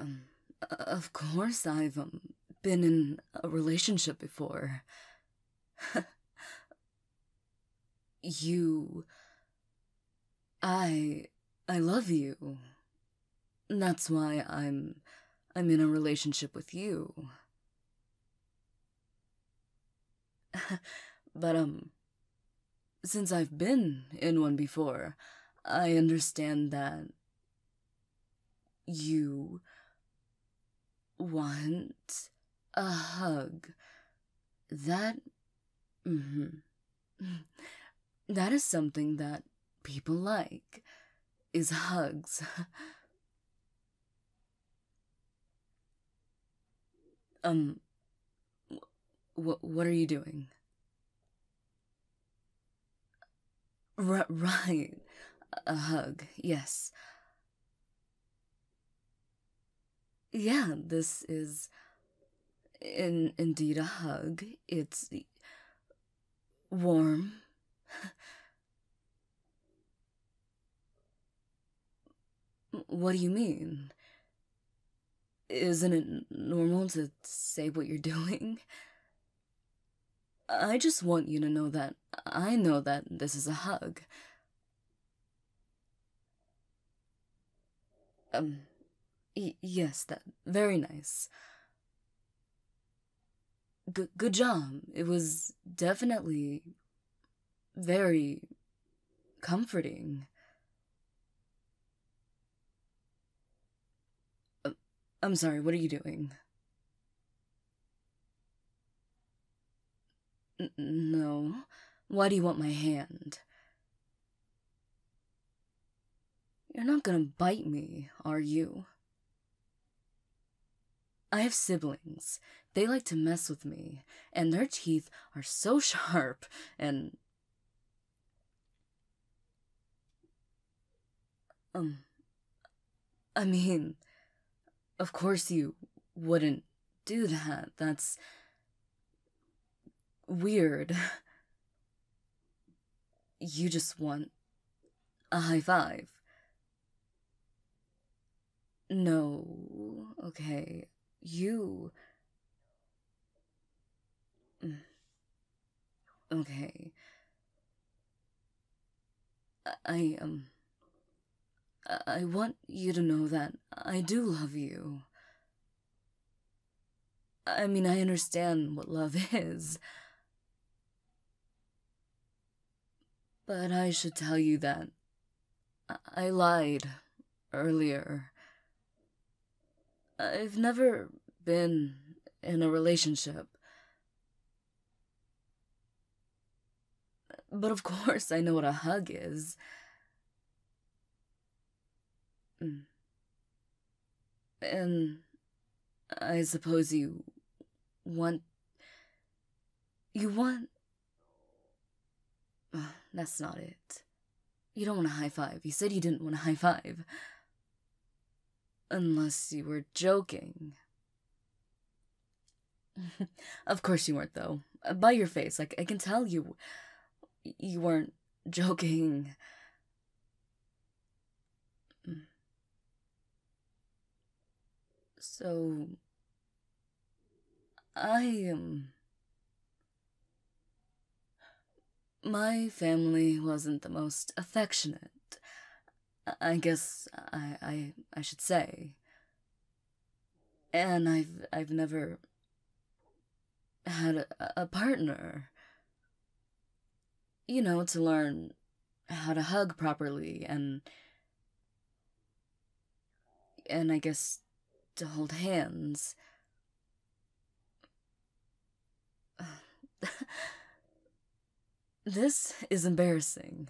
Um, of course I've um, been in a relationship before. you. I. I love you. That's why I'm. I'm in a relationship with you. but, um. Since I've been in one before, I understand that. You. Want a hug. That. Mm hmm. That is something that people like, is hugs. um, wh what are you doing? R right, a hug, yes. Yeah, this is in indeed a hug. It's warm. What do you mean? Isn't it normal to say what you're doing? I just want you to know that I know that this is a hug. Um, yes, that very nice. G good job. It was definitely very comforting. Uh, I'm sorry, what are you doing? N no. Why do you want my hand? You're not gonna bite me, are you? I have siblings. They like to mess with me, and their teeth are so sharp, and. Um. I mean, of course you wouldn't do that. That's. weird. You just want a high five. No, okay. You. Mm. Okay. I, um. I want you to know that I do love you. I mean, I understand what love is. But I should tell you that I lied earlier. I've never been in a relationship. But of course, I know what a hug is. Mm. And I suppose you want. You want. That's not it. You don't want a high five. You said you didn't want a high five. Unless you were joking. of course you weren't, though. Uh, by your face, like, I can tell you. You weren't joking. Mm. So. I am. My family wasn't the most affectionate. I guess I, I, I should say. And I've, I've never had a, a partner. You know, to learn how to hug properly and and I guess to hold hands. this is embarrassing.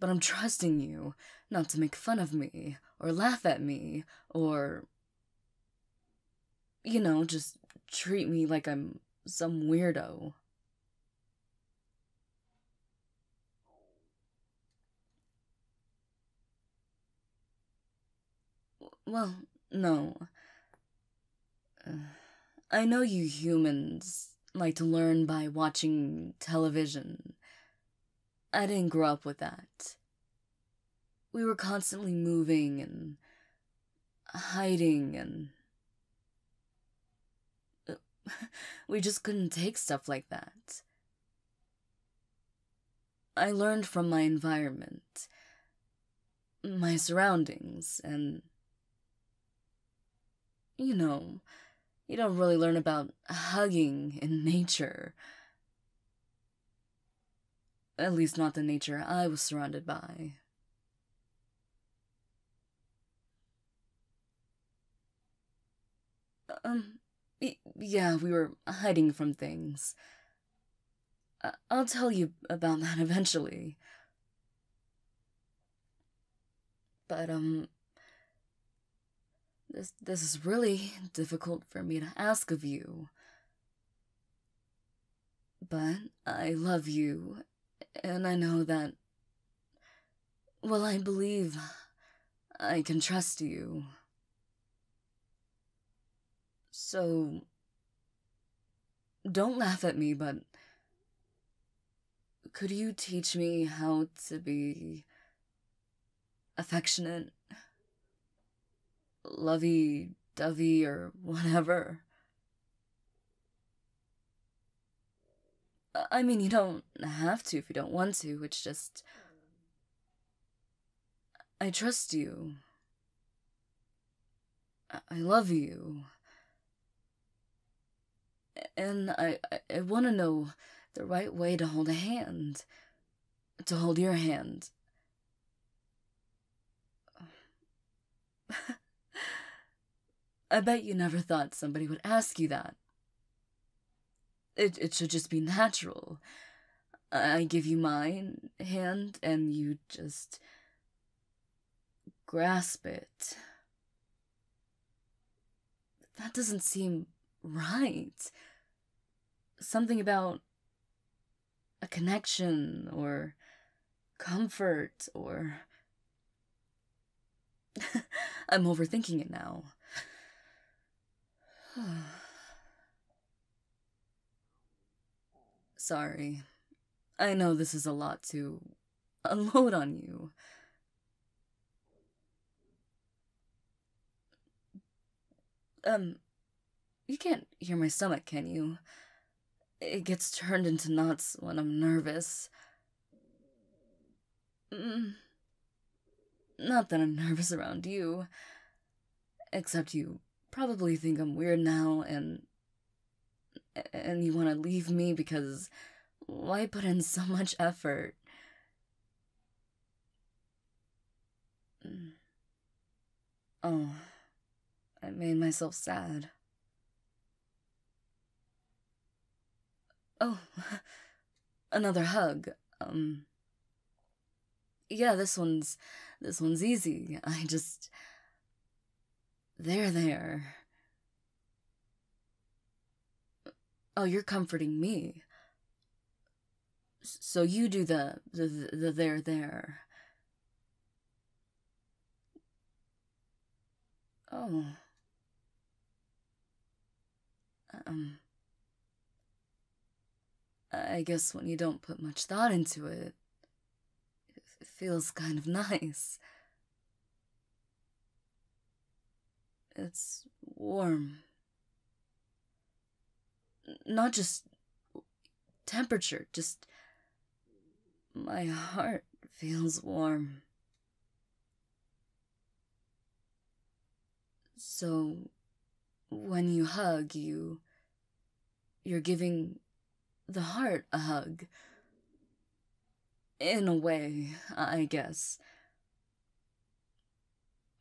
But I'm trusting you not to make fun of me, or laugh at me, or. You know, just treat me like I'm some weirdo. Well, no. Uh, I know you humans like to learn by watching television. I didn't grow up with that. We were constantly moving, and hiding and. We just couldn't take stuff like that. I learned from my environment, my surroundings, and. You know, you don't really learn about hugging in nature. At least, not the nature I was surrounded by. Um, yeah, we were hiding from things. I'll tell you about that eventually. But, um, this, this is really difficult for me to ask of you. But I love you, and I know that. Well, I believe I can trust you. So. Don't laugh at me, but. Could you teach me how to be. affectionate? Lovey dovey or whatever? I mean, you don't have to if you don't want to, it's just. I trust you. I love you. And I, I want to know the right way to hold a hand. To hold your hand. I bet you never thought somebody would ask you that. It, it should just be natural. I give you my hand and you just grasp it. That doesn't seem right. Something about a connection or comfort or. I'm overthinking it now. Sorry. I know this is a lot to unload on you. Um, you can't hear my stomach, can you? It gets turned into knots when I'm nervous. Mm. Not that I'm nervous around you. Except you probably think I'm weird now and. And you want to leave me because. Why put in so much effort? Mm. Oh, I made myself sad. Oh, another hug. Um. Yeah, this one's. This one's easy. I just. There, there. Oh, you're comforting me. So you do the. the, the, the there, there. Oh. Um. I guess when you don't put much thought into it, it feels kind of nice. It's warm. Not just temperature, just my heart feels warm. So, when you hug, you. You're giving the heart a hug. In a way, I guess.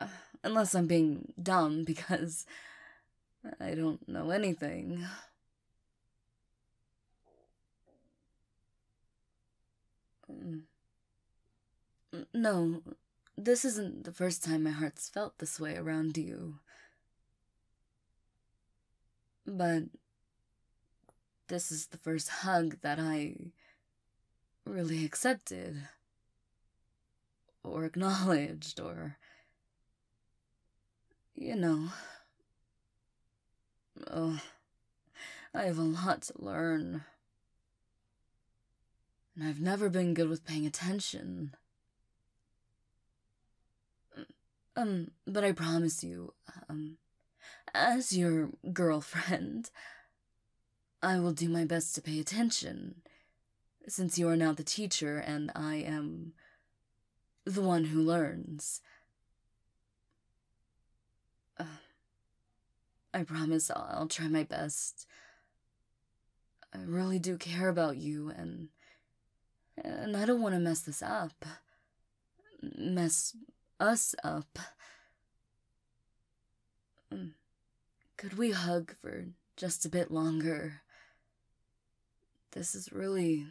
Unless I'm being dumb because I don't know anything. No, this isn't the first time my heart's felt this way around you. But this is the first hug that I really accepted, or acknowledged, or. you know. Oh, I have a lot to learn. And I've never been good with paying attention. Um, but I promise you, um, as your girlfriend, I will do my best to pay attention, since you are now the teacher and I am the one who learns. Uh, I promise I'll, I'll try my best. I really do care about you, and and I don't want to mess this up. Mess us up. Mm. Could we hug for just a bit longer? This is really,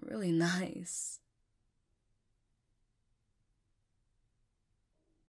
really nice.